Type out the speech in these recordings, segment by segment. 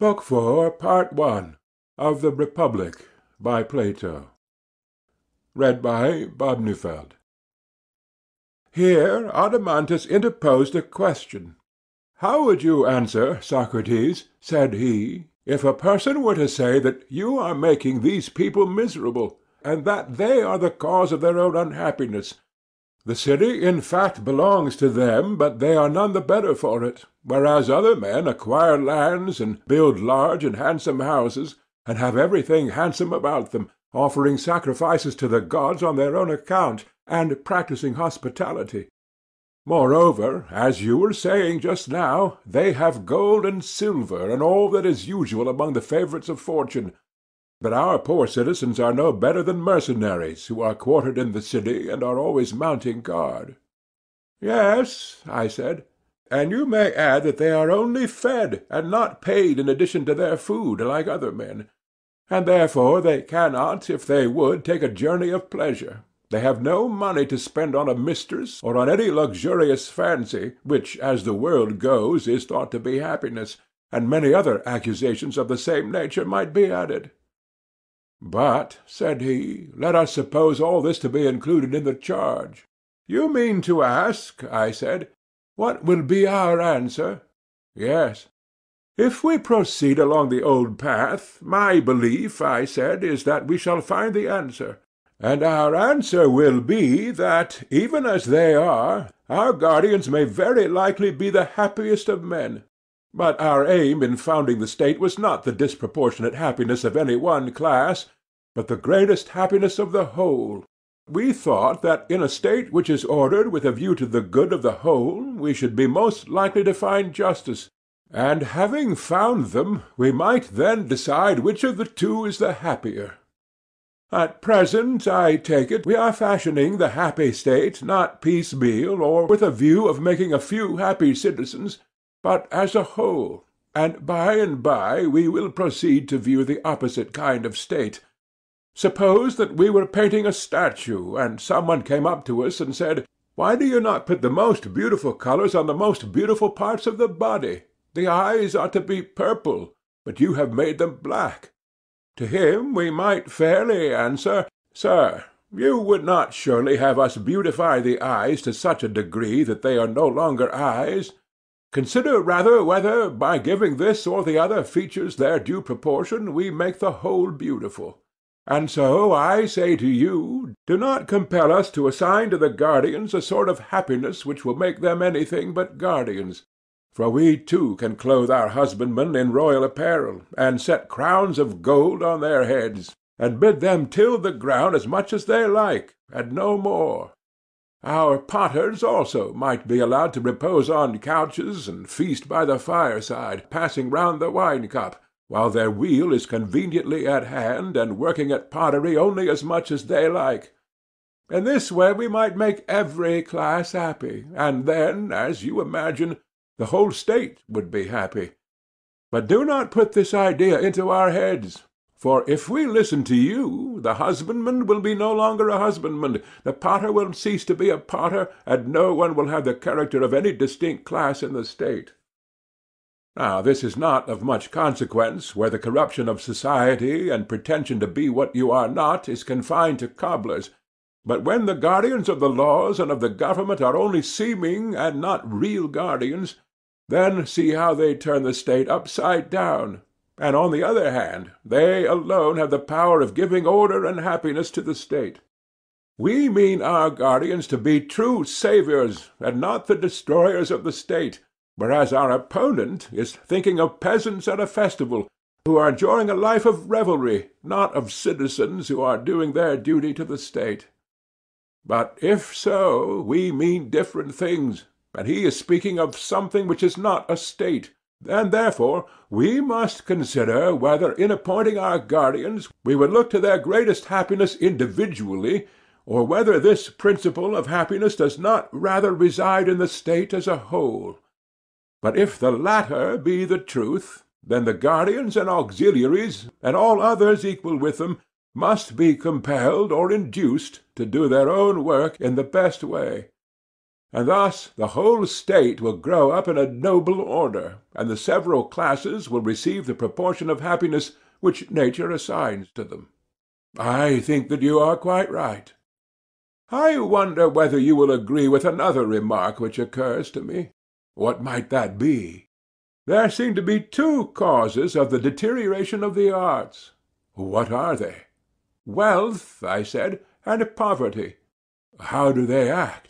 BOOK IV PART I OF THE REPUBLIC by Plato Read by Bob Neufeld. Here Adeimantus interposed a question. How would you answer, Socrates, said he, if a person were to say that you are making these people miserable, and that they are the cause of their own unhappiness? The city in fact belongs to them, but they are none the better for it, whereas other men acquire lands, and build large and handsome houses, and have everything handsome about them, offering sacrifices to the gods on their own account, and practising hospitality. Moreover, as you were saying just now, they have gold and silver and all that is usual among the favourites of fortune, but our poor citizens are no better than mercenaries who are quartered in the city and are always mounting guard. Yes, I said, and you may add that they are only fed, and not paid in addition to their food, like other men. And therefore they cannot, if they would, take a journey of pleasure. They have no money to spend on a mistress, or on any luxurious fancy, which, as the world goes, is thought to be happiness, and many other accusations of the same nature might be added. But, said he, let us suppose all this to be included in the charge. You mean to ask, I said, what will be our answer? Yes. If we proceed along the old path, my belief, I said, is that we shall find the answer. And our answer will be that, even as they are, our guardians may very likely be the happiest of men. But our aim in founding the state was not the disproportionate happiness of any one class, but the greatest happiness of the whole. We thought that in a state which is ordered with a view to the good of the whole we should be most likely to find justice, and having found them we might then decide which of the two is the happier. At present, I take it, we are fashioning the happy state not piecemeal or with a view of making a few happy citizens, but as a whole, and by and by we will proceed to view the opposite kind of state. Suppose that we were painting a statue, and some one came up to us and said, Why do you not put the most beautiful colours on the most beautiful parts of the body? The eyes ought to be purple, but you have made them black. To him we might fairly answer, Sir, you would not surely have us beautify the eyes to such a degree that they are no longer eyes, Consider rather whether, by giving this or the other features their due proportion, we make the whole beautiful. And so I say to you, do not compel us to assign to the guardians a sort of happiness which will make them anything but guardians. For we too can clothe our husbandmen in royal apparel, and set crowns of gold on their heads, and bid them till the ground as much as they like, and no more. Our potters also might be allowed to repose on couches, and feast by the fireside, passing round the wine cup, while their wheel is conveniently at hand, and working at pottery only as much as they like. In this way we might make every class happy, and then, as you imagine, the whole state would be happy. But do not put this idea into our heads. For if we listen to you, the husbandman will be no longer a husbandman, the potter will cease to be a potter, and no one will have the character of any distinct class in the state. Now this is not of much consequence where the corruption of society and pretension to be what you are not is confined to cobblers, but when the guardians of the laws and of the government are only seeming and not real guardians, then see how they turn the state upside down, and on the other hand they alone have the power of giving order and happiness to the state. We mean our guardians to be true saviours, and not the destroyers of the state, whereas our opponent is thinking of peasants at a festival, who are enjoying a life of revelry, not of citizens who are doing their duty to the state. But if so, we mean different things, and he is speaking of something which is not a state. And therefore we must consider whether in appointing our guardians we would look to their greatest happiness individually, or whether this principle of happiness does not rather reside in the state as a whole. But if the latter be the truth, then the guardians and auxiliaries, and all others equal with them, must be compelled or induced to do their own work in the best way. And thus the whole state will grow up in a noble order, and the several classes will receive the proportion of happiness which nature assigns to them. I think that you are quite right. I wonder whether you will agree with another remark which occurs to me. What might that be? There seem to be two causes of the deterioration of the arts. What are they? Wealth, I said, and poverty. How do they act?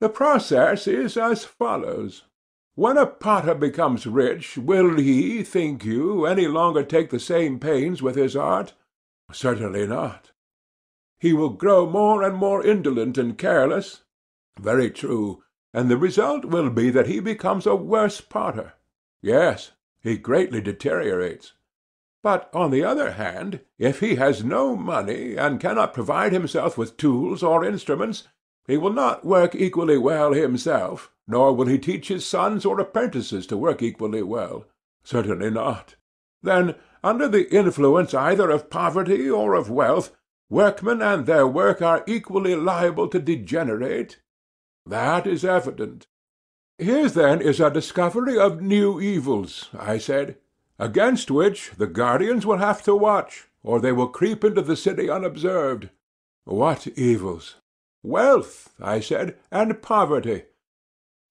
The process is as follows. When a potter becomes rich, will he, think you, any longer take the same pains with his art? Certainly not. He will grow more and more indolent and careless. Very true. And the result will be that he becomes a worse potter. Yes, he greatly deteriorates. But, on the other hand, if he has no money, and cannot provide himself with tools or instruments, he will not work equally well himself, nor will he teach his sons or apprentices to work equally well. Certainly not. Then, under the influence either of poverty or of wealth, workmen and their work are equally liable to degenerate? That is evident. Here then is a discovery of new evils, I said against which the guardians will have to watch, or they will creep into the city unobserved. What evils? Wealth, I said, and poverty.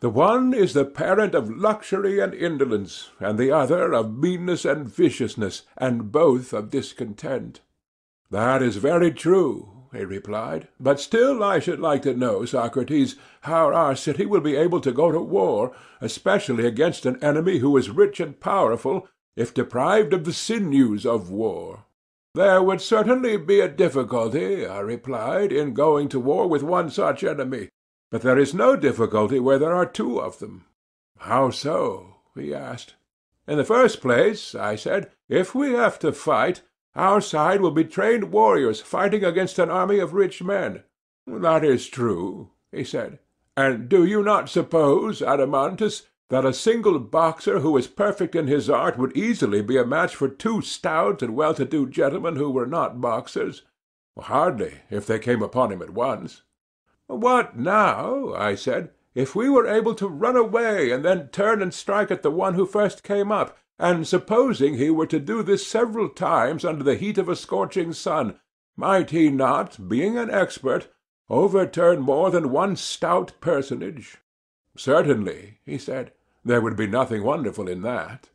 The one is the parent of luxury and indolence, and the other of meanness and viciousness, and both of discontent. That is very true, he replied. But still I should like to know, Socrates, how our city will be able to go to war, especially against an enemy who is rich and powerful, if deprived of the sinews of war. There would certainly be a difficulty, I replied, in going to war with one such enemy, but there is no difficulty where there are two of them. How so? he asked. In the first place, I said, if we have to fight, our side will be trained warriors fighting against an army of rich men. That is true, he said. And do you not suppose, Adeimantus, that a single boxer who is perfect in his art would easily be a match for two stout and well-to-do gentlemen who were not boxers? Hardly, if they came upon him at once. What now, I said, if we were able to run away and then turn and strike at the one who first came up, and supposing he were to do this several times under the heat of a scorching sun, might he not, being an expert, overturn more than one stout personage? Certainly, he said. There would be nothing wonderful in that.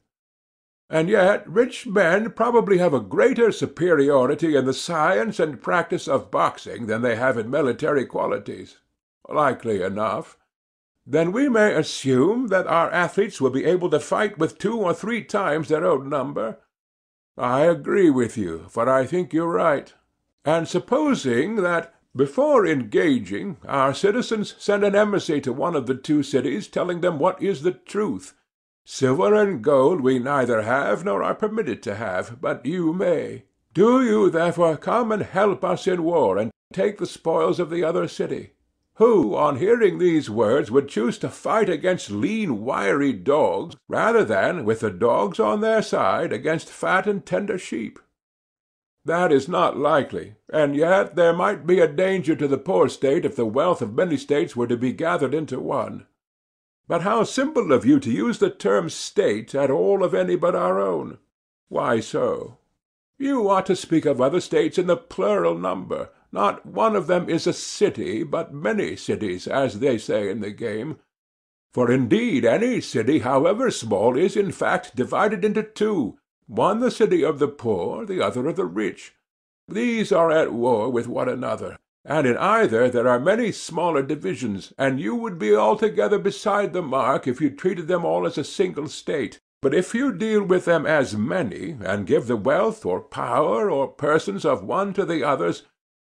And yet rich men probably have a greater superiority in the science and practice of boxing than they have in military qualities. Likely enough. Then we may assume that our athletes will be able to fight with two or three times their own number? I agree with you, for I think you're right. And supposing that before engaging, our citizens send an embassy to one of the two cities telling them what is the truth. Silver and gold we neither have nor are permitted to have, but you may. Do you therefore come and help us in war, and take the spoils of the other city. Who, on hearing these words, would choose to fight against lean wiry dogs, rather than, with the dogs on their side, against fat and tender sheep? That is not likely, and yet there might be a danger to the poor state if the wealth of many states were to be gathered into one. But how simple of you to use the term state at all of any but our own! Why so? You ought to speak of other states in the plural number. Not one of them is a city, but many cities, as they say in the game. For indeed any city, however small, is in fact divided into two, one the city of the poor, the other of the rich. These are at war with one another, and in either there are many smaller divisions, and you would be altogether beside the mark if you treated them all as a single state. But if you deal with them as many, and give the wealth or power or persons of one to the others,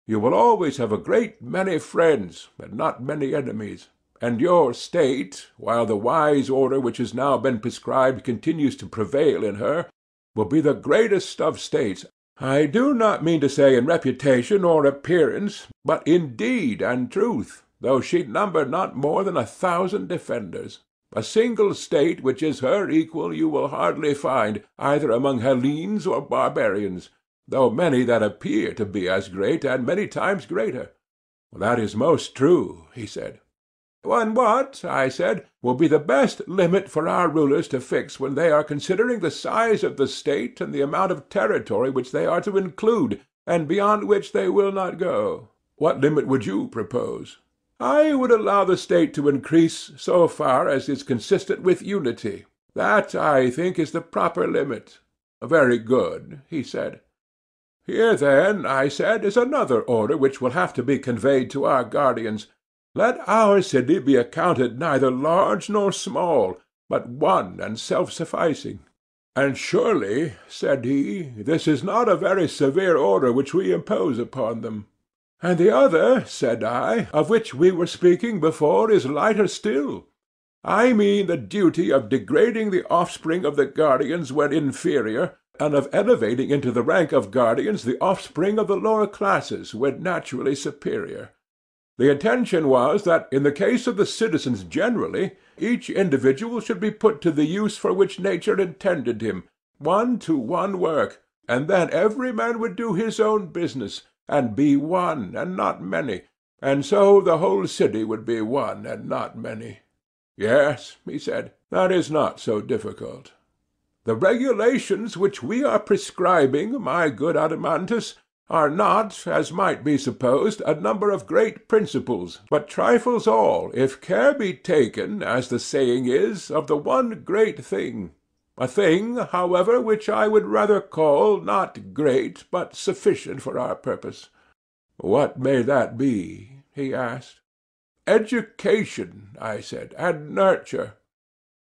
you will always have a great many friends and not many enemies. And your state, while the wise order which has now been prescribed continues to prevail in her, will be the greatest of states, I do not mean to say in reputation or appearance, but in deed and truth, though she number not more than a thousand defenders. A single state which is her equal you will hardly find, either among Hellenes or barbarians, though many that appear to be as great and many times greater. That is most true, he said. And what, I said, will be the best limit for our rulers to fix when they are considering the size of the state and the amount of territory which they are to include, and beyond which they will not go? What limit would you propose? I would allow the state to increase so far as is consistent with unity. That, I think, is the proper limit. Very good, he said. Here, then, I said, is another order which will have to be conveyed to our guardians. Let our city be accounted neither large nor small, but one and self-sufficing. And surely, said he, this is not a very severe order which we impose upon them. And the other, said I, of which we were speaking before, is lighter still. I mean the duty of degrading the offspring of the guardians when inferior, and of elevating into the rank of guardians the offspring of the lower classes when naturally superior. The intention was that in the case of the citizens generally, each individual should be put to the use for which nature intended him, one to one work, and then every man would do his own business, and be one and not many, and so the whole city would be one and not many. Yes, he said, that is not so difficult. The regulations which we are prescribing, my good Adeimantus, are not, as might be supposed, a number of great principles, but trifles all, if care be taken, as the saying is, of the one great thing; a thing, however, which I would rather call, not great, but sufficient for our purpose. What may that be? he asked. Education, I said, and nurture.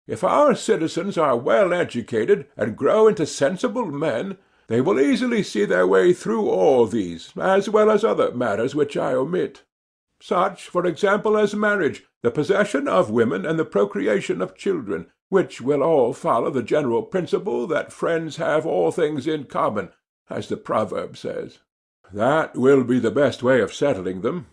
If our citizens are well educated, and grow into sensible men, they will easily see their way through all these, as well as other matters which I omit. Such, for example, as marriage, the possession of women, and the procreation of children, which will all follow the general principle that friends have all things in common, as the proverb says. That will be the best way of settling them.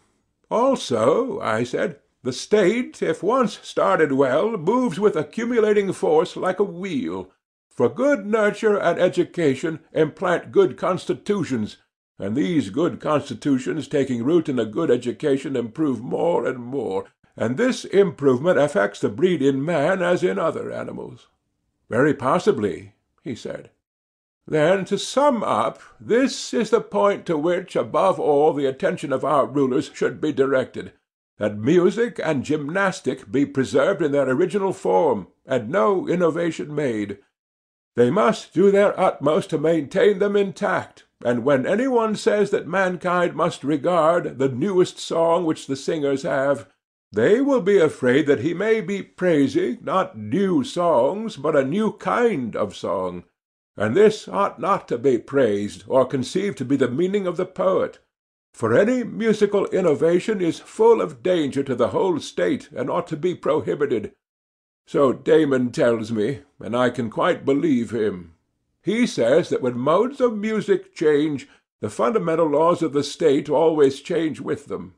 Also, I said, the state, if once started well, moves with accumulating force like a wheel. For good nurture and education implant good constitutions, and these good constitutions taking root in a good education improve more and more, and this improvement affects the breed in man as in other animals. Very possibly, he said. Then, to sum up, this is the point to which, above all, the attention of our rulers should be directed, that music and gymnastic be preserved in their original form, and no innovation made. They must do their utmost to maintain them intact, and when any one says that mankind must regard the newest song which the singers have, they will be afraid that he may be praising, not new songs, but a new kind of song; and this ought not to be praised, or conceived to be the meaning of the poet; for any musical innovation is full of danger to the whole state, and ought to be prohibited. So Damon tells me, and I can quite believe him. He says that when modes of music change, the fundamental laws of the state always change with them.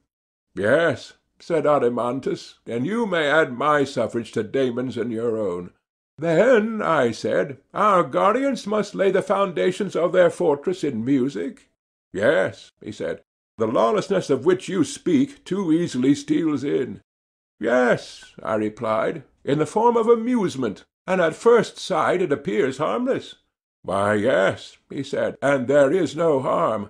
Yes, said Adeimantus, and you may add my suffrage to Damon's and your own. Then, I said, our guardians must lay the foundations of their fortress in music? Yes, he said. The lawlessness of which you speak too easily steals in. Yes, I replied in the form of amusement, and at first sight it appears harmless. Why, yes, he said, and there is no harm.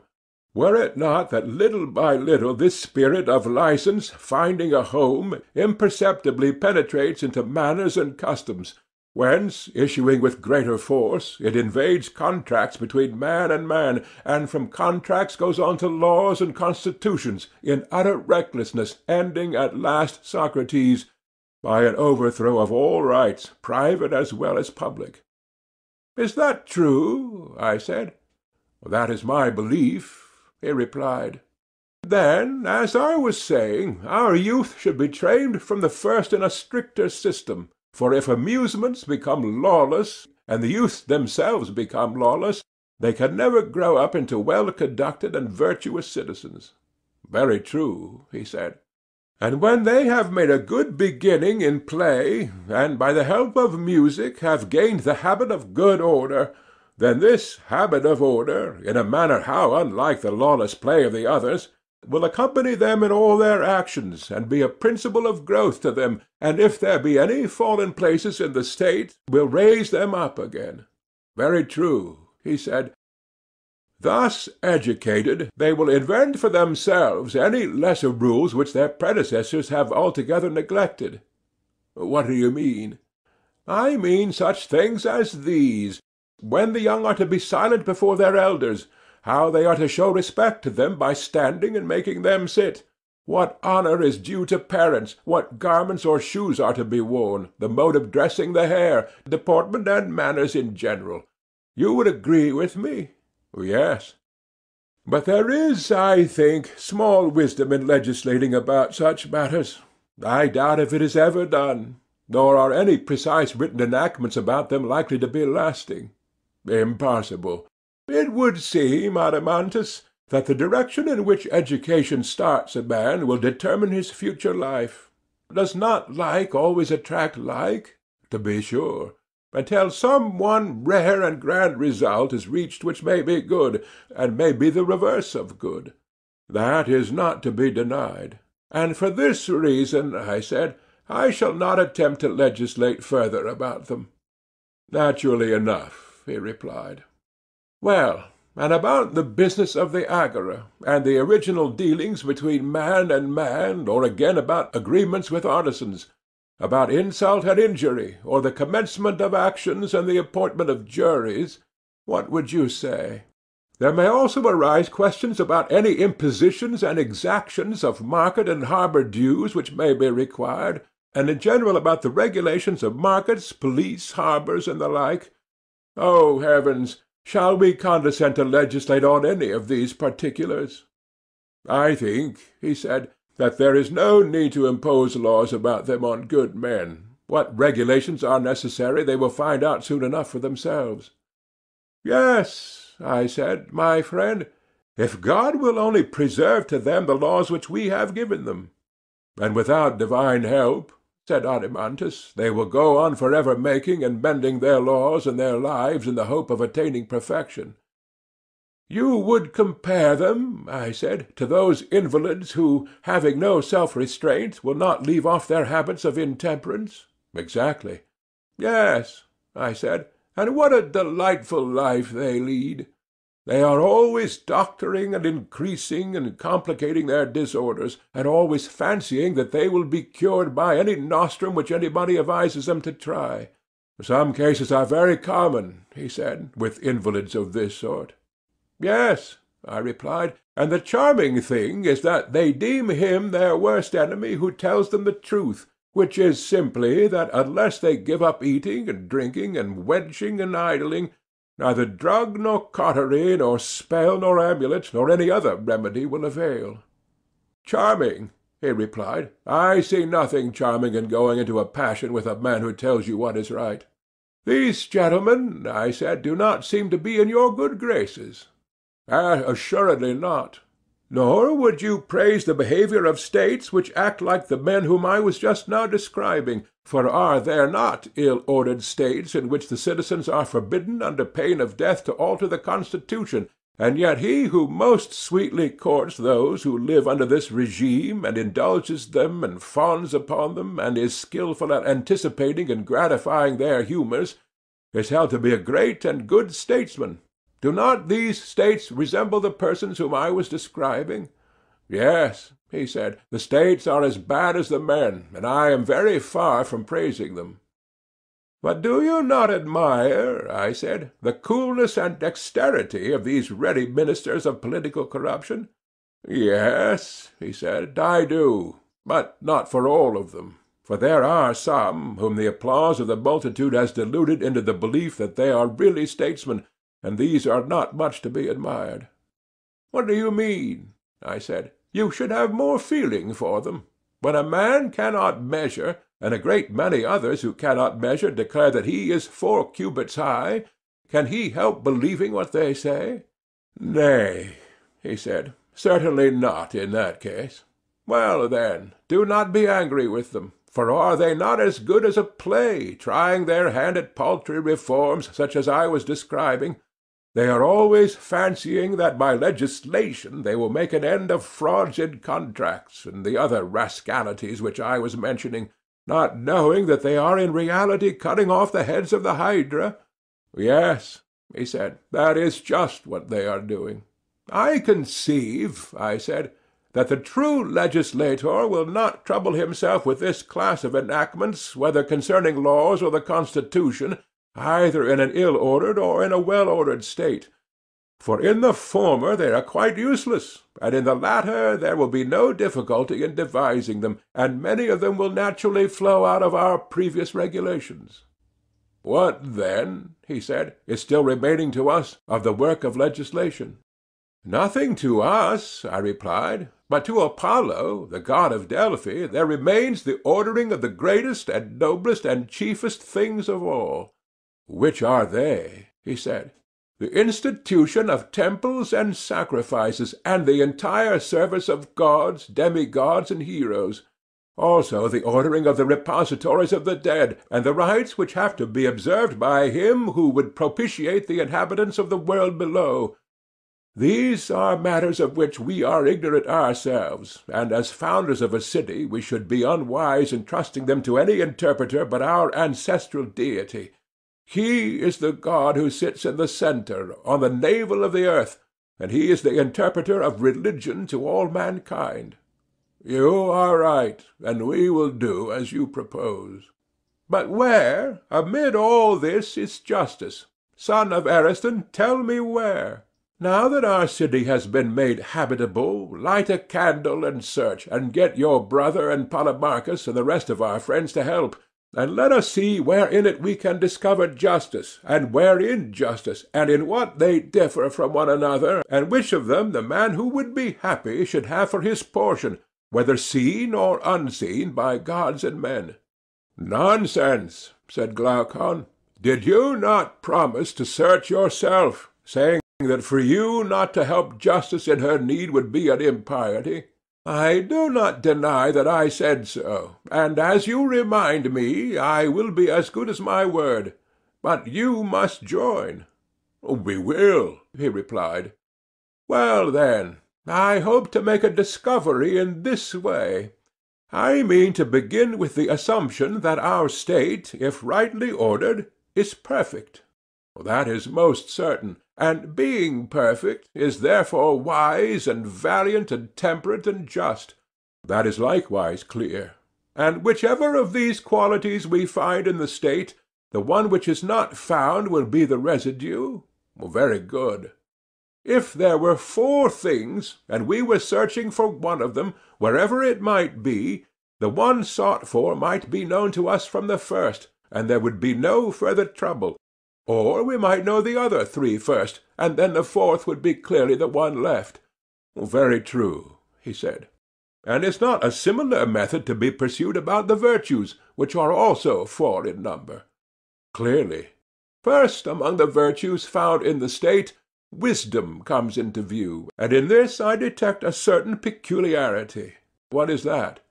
Were it not that little by little this spirit of license, finding a home, imperceptibly penetrates into manners and customs, whence, issuing with greater force, it invades contracts between man and man, and from contracts goes on to laws and constitutions, in utter recklessness, ending at last, Socrates, by an overthrow of all rights, private as well as public. Is that true? I said. That is my belief, he replied. Then, as I was saying, our youth should be trained from the first in a stricter system, for if amusements become lawless, and the youth themselves become lawless, they can never grow up into well conducted and virtuous citizens. Very true, he said. And when they have made a good beginning in play, and by the help of music have gained the habit of good order, then this habit of order, in a manner how unlike the lawless play of the others, will accompany them in all their actions, and be a principle of growth to them, and if there be any fallen places in the state, will raise them up again. Very true, he said. Thus educated, they will invent for themselves any lesser rules which their predecessors have altogether neglected. What do you mean? I mean such things as these. When the young are to be silent before their elders, how they are to show respect to them by standing and making them sit, what honour is due to parents, what garments or shoes are to be worn, the mode of dressing the hair, deportment and manners in general. You would agree with me? Oh, yes. But there is, I think, small wisdom in legislating about such matters. I doubt if it is ever done, nor are any precise written enactments about them likely to be lasting. Impossible. It would seem, Adeimantus, that the direction in which education starts a man will determine his future life. Does not like always attract like? To be sure until some one rare and grand result is reached which may be good, and may be the reverse of good. That is not to be denied. And for this reason, I said, I shall not attempt to legislate further about them. Naturally enough, he replied. Well, and about the business of the agora, and the original dealings between man and man, or again about agreements with artisans, about insult and injury, or the commencement of actions and the appointment of juries, what would you say? There may also arise questions about any impositions and exactions of market and harbour dues which may be required, and in general about the regulations of markets, police, harbours, and the like. Oh, heavens! Shall we condescend to legislate on any of these particulars? I think, he said, that there is no need to impose laws about them on good men. What regulations are necessary they will find out soon enough for themselves. Yes, I said, my friend, if God will only preserve to them the laws which we have given them. And without divine help, said Adeimantus, they will go on for ever making and mending their laws and their lives in the hope of attaining perfection. You would compare them, I said, to those invalids who, having no self-restraint, will not leave off their habits of intemperance? Exactly. Yes, I said, and what a delightful life they lead! They are always doctoring and increasing and complicating their disorders, and always fancying that they will be cured by any nostrum which anybody advises them to try. Some cases are very common, he said, with invalids of this sort. Yes, I replied, and the charming thing is that they deem him their worst enemy who tells them the truth, which is simply that unless they give up eating and drinking and wenching and idling, neither drug nor cautery nor spell nor amulet nor any other remedy will avail. Charming, he replied. I see nothing charming in going into a passion with a man who tells you what is right. These gentlemen, I said, do not seem to be in your good graces. Ah, assuredly not. Nor would you praise the behaviour of states which act like the men whom I was just now describing, for are there not ill-ordered states in which the citizens are forbidden under pain of death to alter the constitution, and yet he who most sweetly courts those who live under this regime, and indulges them, and fawns upon them, and is skilful at anticipating and gratifying their humours, is held to be a great and good statesman, do not these states resemble the persons whom I was describing? Yes, he said, the states are as bad as the men, and I am very far from praising them. But do you not admire, I said, the coolness and dexterity of these ready ministers of political corruption? Yes, he said, I do, but not for all of them. For there are some whom the applause of the multitude has deluded into the belief that they are really statesmen, and these are not much to be admired. What do you mean? I said. You should have more feeling for them. When a man cannot measure, and a great many others who cannot measure declare that he is four cubits high, can he help believing what they say? Nay, he said, certainly not in that case. Well, then, do not be angry with them, for are they not as good as a play, trying their hand at paltry reforms such as I was describing, They are always fancying that by legislation they will make an end of frauds in contracts, and the other rascalities which I was mentioning, not knowing that they are in reality cutting off the heads of the hydra. Yes, he said, that is just what they are doing. I conceive, I said, that the true legislator will not trouble himself with this class of enactments, whether concerning laws or the constitution, either in an ill-ordered or in a well-ordered state. For in the former they are quite useless, and in the latter there will be no difficulty in devising them, and many of them will naturally flow out of our previous regulations. What, then, he said, is still remaining to us of the work of legislation? Nothing to us, I replied, but to Apollo, the god of Delphi, there remains the ordering of the greatest and noblest and chiefest things of all. Which are they? he said. The institution of temples and sacrifices, and the entire service of gods, demigods, and heroes; also the ordering of the repositories of the dead, and the rites which have to be observed by him who would propitiate the inhabitants of the world below. These are matters of which we are ignorant ourselves, and as founders of a city we should be unwise in trusting them to any interpreter but our ancestral deity. He is the god who sits in the centre, on the navel of the earth, and he is the interpreter of religion to all mankind. You are right, and we will do as you propose. But where, amid all this, is justice? Son of Ariston, tell me where. Now that our city has been made habitable, light a candle and search, and get your brother and Polemarchus and the rest of our friends to help, and let us see where in it we can discover justice, and where injustice, and in what they differ from one another, and which of them the man who would be happy should have for his portion, whether seen or unseen by gods and men. Nonsense, said Glaucon. Did you not promise to search yourself, saying that for you not to help justice in her need would be an impiety. I do not deny that I said so, and as you remind me, I will be as good as my word. But you must join. We will, he replied. Well, then, I hope to make a discovery in this way. I mean to begin with the assumption that our state, if rightly ordered, is perfect. That is most certain and being perfect, is therefore wise and valiant and temperate and just. That is likewise clear. And whichever of these qualities we find in the state, the one which is not found will be the residue? Very good. If there were four things, and we were searching for one of them, wherever it might be, the one sought for might be known to us from the first, and there would be no further trouble, or we might know the other three first, and then the fourth would be clearly the one left. Very true, he said. And is not a similar method to be pursued about the virtues, which are also four in number? Clearly. First among the virtues found in the state, wisdom comes into view, and in this I detect a certain peculiarity. What is that?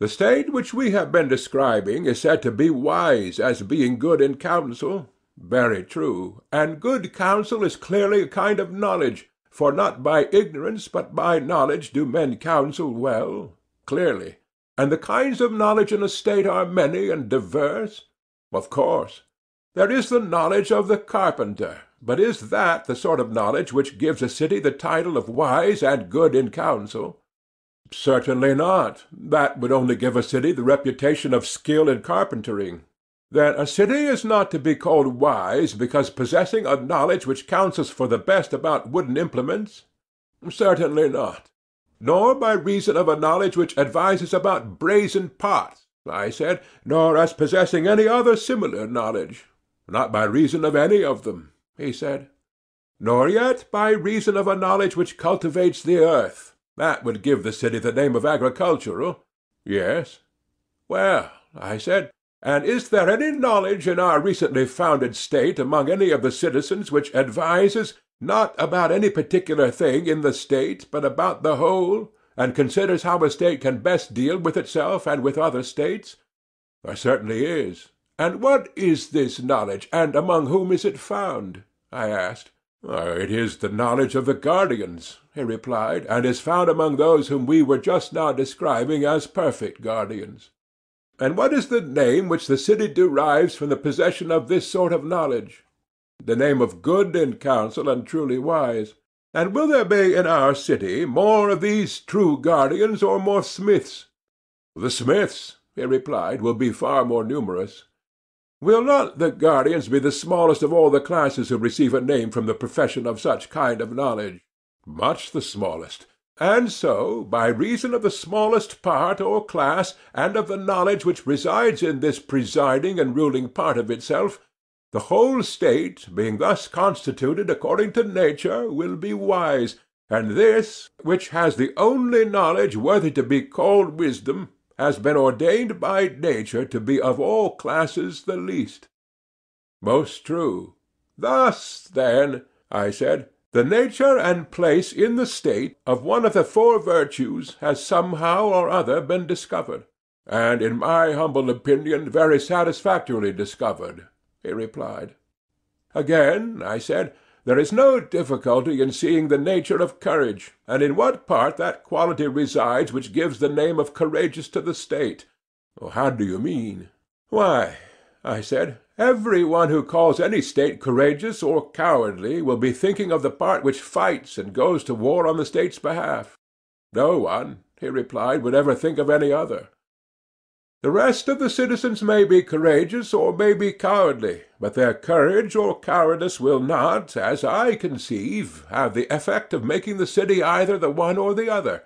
The state which we have been describing is said to be wise as being good in counsel, very true. And good counsel is clearly a kind of knowledge, for not by ignorance but by knowledge do men counsel well. Clearly. And the kinds of knowledge in a state are many and diverse? Of course. There is the knowledge of the carpenter, but is that the sort of knowledge which gives a city the title of wise and good in counsel? Certainly not. That would only give a city the reputation of skill in carpentering. Then a city is not to be called wise because possessing a knowledge which counsels for the best about wooden implements? Certainly not. Nor by reason of a knowledge which advises about brazen pots, I said, nor as possessing any other similar knowledge. Not by reason of any of them, he said. Nor yet by reason of a knowledge which cultivates the earth. That would give the city the name of agricultural. Yes. Well, I said, and is there any knowledge in our recently founded state among any of the citizens which advises, not about any particular thing in the state, but about the whole, and considers how a state can best deal with itself and with other states? There certainly is. And what is this knowledge, and among whom is it found? I asked. Oh, it is the knowledge of the guardians, he replied, and is found among those whom we were just now describing as perfect guardians. And what is the name which the city derives from the possession of this sort of knowledge? The name of good in counsel and truly wise. And will there be in our city more of these true guardians or more smiths? The smiths, he replied, will be far more numerous. Will not the guardians be the smallest of all the classes who receive a name from the profession of such kind of knowledge? Much the smallest. And so, by reason of the smallest part or class, and of the knowledge which resides in this presiding and ruling part of itself, the whole state, being thus constituted according to nature, will be wise, and this, which has the only knowledge worthy to be called wisdom, has been ordained by nature to be of all classes the least. Most true. Thus, then, I said, the nature and place in the state of one of the four virtues has somehow or other been discovered, and in my humble opinion very satisfactorily discovered he replied. Again, I said, there is no difficulty in seeing the nature of courage, and in what part that quality resides which gives the name of courageous to the state. How do you mean? Why, I said, every one who calls any state courageous or cowardly will be thinking of the part which fights and goes to war on the state's behalf. No one, he replied, would ever think of any other. The rest of the citizens may be courageous or may be cowardly, but their courage or cowardice will not, as I conceive, have the effect of making the city either the one or the other.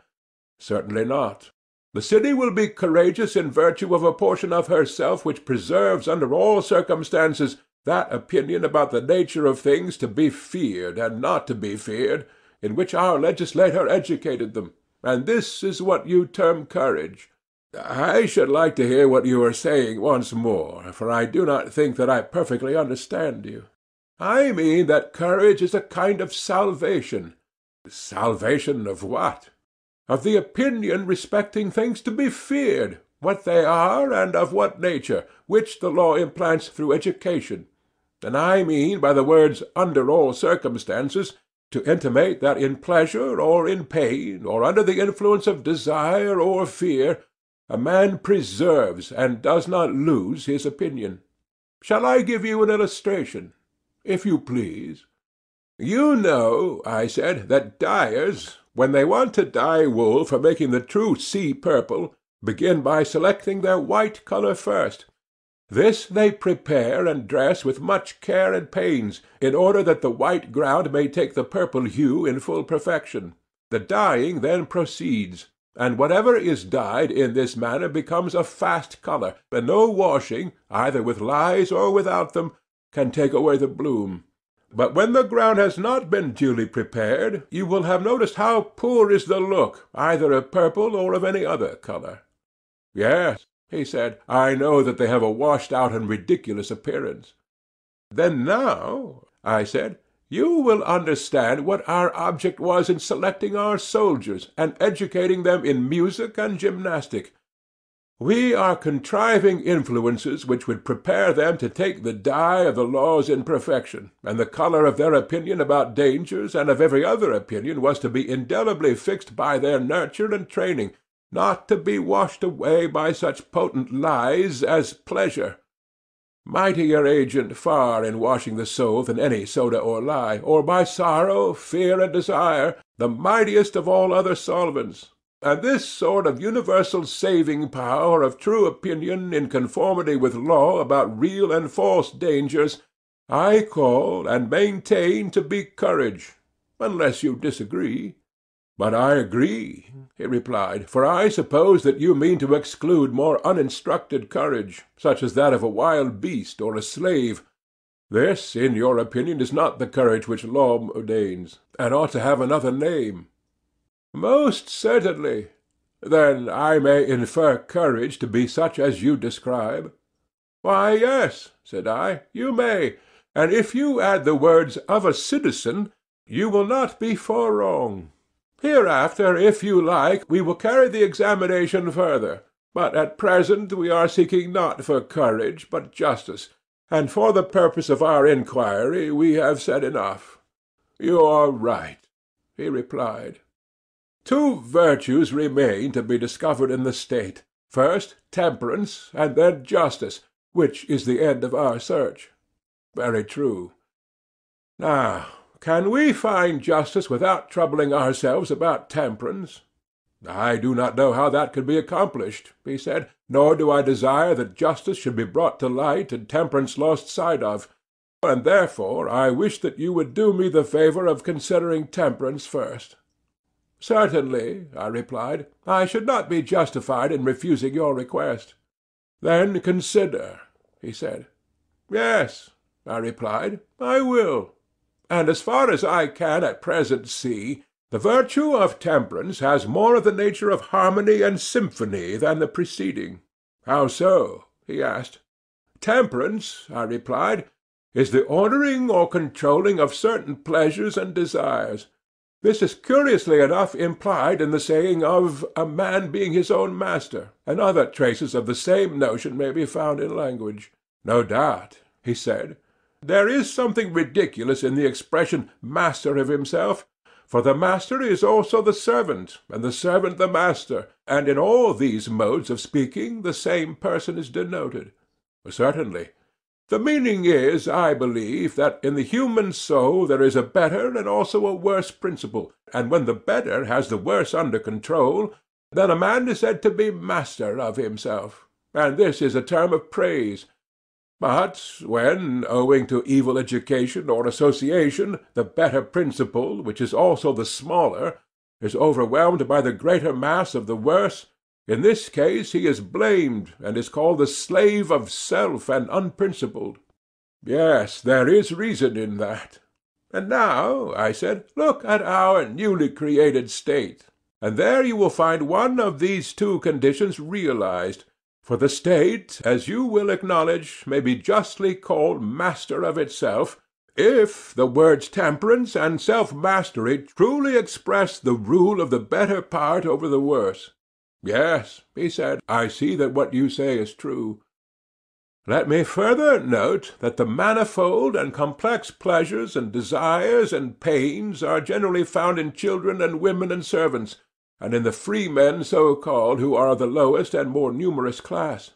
Certainly not. The city will be courageous in virtue of a portion of herself which preserves under all circumstances that opinion about the nature of things to be feared and not to be feared, in which our legislator educated them, and this is what you term courage. I should like to hear what you are saying once more, for I do not think that I perfectly understand you. I mean that courage is a kind of salvation. Salvation of what? Of the opinion respecting things to be feared, what they are and of what nature, which the law implants through education. And I mean by the words under all circumstances to intimate that in pleasure or in pain, or under the influence of desire or fear, a man preserves and does not lose his opinion. Shall I give you an illustration? If you please. You know, I said, that dyers, when they want to dye wool for making the true sea purple, begin by selecting their white colour first. This they prepare and dress with much care and pains, in order that the white ground may take the purple hue in full perfection. The dyeing then proceeds and whatever is dyed in this manner becomes a fast colour, and no washing, either with lyes or without them, can take away the bloom. But when the ground has not been duly prepared, you will have noticed how poor is the look, either of purple or of any other colour. Yes, he said, I know that they have a washed out and ridiculous appearance. Then now, I said, you will understand what our object was in selecting our soldiers, and educating them in music and gymnastic. We are contriving influences which would prepare them to take the dye of the laws imperfection, and the colour of their opinion about dangers and of every other opinion was to be indelibly fixed by their nurture and training, not to be washed away by such potent lyes as pleasure, mightier agent far in washing the soul than any soda or lye, or by sorrow, fear, and desire, the mightiest of all other solvents. And this sort of universal saving power of true opinion in conformity with law about real and false dangers, I call and maintain to be courage, unless you disagree. But I agree, he replied, for I suppose that you mean to exclude more uninstructed courage, such as that of a wild beast or a slave. This, in your opinion, is not the courage which law ordains, and ought to have another name. Most certainly. Then I may infer courage to be such as you describe. Why, yes, said I, you may, and if you add the words of a citizen, you will not be far wrong. Hereafter, if you like, we will carry the examination further, but at present we are seeking not for courage, but justice, and for the purpose of our inquiry we have said enough. You are right, he replied. Two virtues remain to be discovered in the state: first, temperance, and then justice, which is the end of our search. Very true. Now, can we find justice without troubling ourselves about temperance? I do not know how that could be accomplished, he said, nor do I desire that justice should be brought to light and temperance lost sight of, and therefore I wish that you would do me the favour of considering temperance first. Certainly, I replied, I should not be justified in refusing your request. Then consider, he said. Yes, I replied, I will. And as far as I can at present see, the virtue of temperance has more of the nature of harmony and symphony than the preceding. How so? he asked. Temperance, I replied, is the ordering or controlling of certain pleasures and desires. This is curiously enough implied in the saying of a man being his own master, and other traces of the same notion may be found in language. No doubt, he said, there is something ridiculous in the expression master of himself, for the master is also the servant, and the servant the master, and in all these modes of speaking the same person is denoted. Certainly. The meaning is, I believe, that in the human soul there is a better and also a worse principle, and when the better has the worse under control, then a man is said to be master of himself, and this is a term of praise. But when, owing to evil education or association, the better principle, which is also the smaller, is overwhelmed by the greater mass of the worse, in this case he is blamed, and is called the slave of self and unprincipled. Yes, there is reason in that. And now, I said, look at our newly created state, and there you will find one of these two conditions realized. For the state, as you will acknowledge, may be justly called master of itself, if the words temperance and self-mastery truly express the rule of the better part over the worse. Yes, he said, I see that what you say is true. Let me further note that the manifold and complex pleasures and desires and pains are generally found in children and women and servants, and in the freemen so called who are the lowest and more numerous class.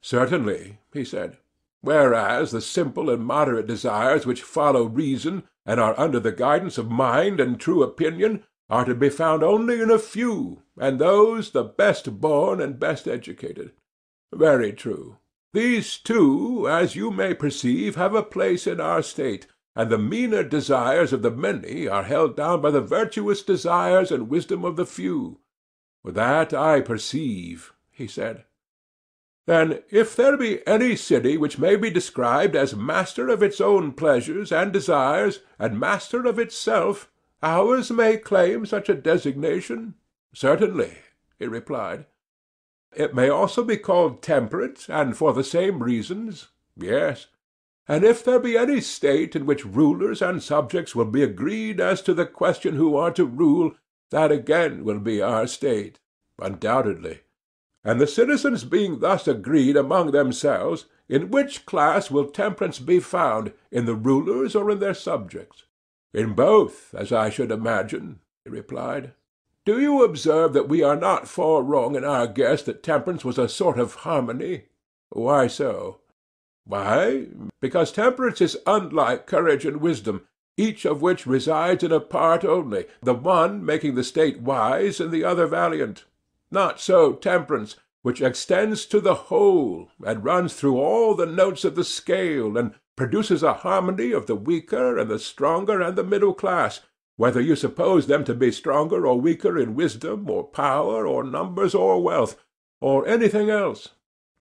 Certainly, he said. Whereas the simple and moderate desires which follow reason, and are under the guidance of mind and true opinion, are to be found only in a few, and those the best born and best educated. Very true. These too, as you may perceive, have a place in our state, and the meaner desires of the many are held down by the virtuous desires and wisdom of the few. That I perceive, he said. Then if there be any city which may be described as master of its own pleasures and desires, and master of itself, Ours may claim such a designation? Certainly, he replied. It may also be called temperate, and for the same reasons? Yes. And if there be any state in which rulers and subjects will be agreed as to the question who are to rule, that again will be our state. Undoubtedly. And the citizens being thus agreed among themselves, in which class will temperance be found, in the rulers or in their subjects? In both, as I should imagine, he replied. Do you observe that we are not far wrong in our guess that temperance was a sort of harmony? Why so? Why, because temperance is unlike courage and wisdom, each of which resides in a part only, the one making the state wise and the other valiant. Not so temperance, which extends to the whole, and runs through all the notes of the scale, and produces a harmony of the weaker and the stronger and the middle class, whether you suppose them to be stronger or weaker in wisdom or power or numbers or wealth, or anything else.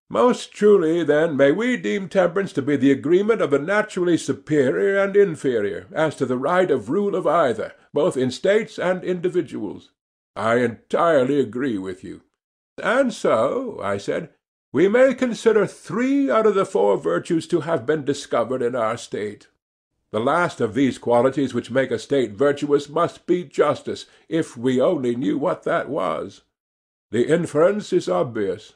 Most truly, then, may we deem temperance to be the agreement of the naturally superior and inferior, as to the right of rule of either, both in states and individuals. I entirely agree with you. And so, I said, we may consider three out of the four virtues to have been discovered in our state. The last of these qualities which make a state virtuous must be justice, if we only knew what that was. The inference is obvious.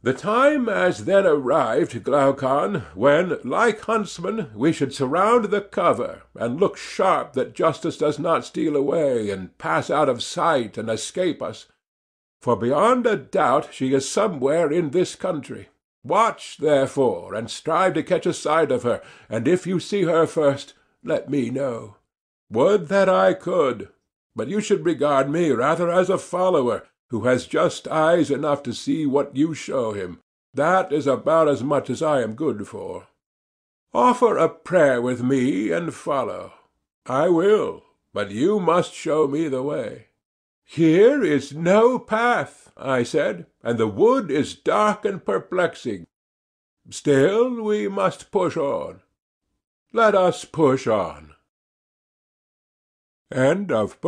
The time has then arrived, Glaucon, when, like huntsmen, we should surround the cover, and look sharp that justice does not steal away, and pass out of sight and escape us. For beyond a doubt she is somewhere in this country. Watch, therefore, and strive to catch a sight of her, and if you see her first, let me know. Would that I could! But you should regard me rather as a follower, who has just eyes enough to see what you show him. That is about as much as I am good for. Offer a prayer with me and follow. I will, but you must show me the way. Here is no path, I said, and the wood is dark and perplexing. Still we must push on. Let us push on. End of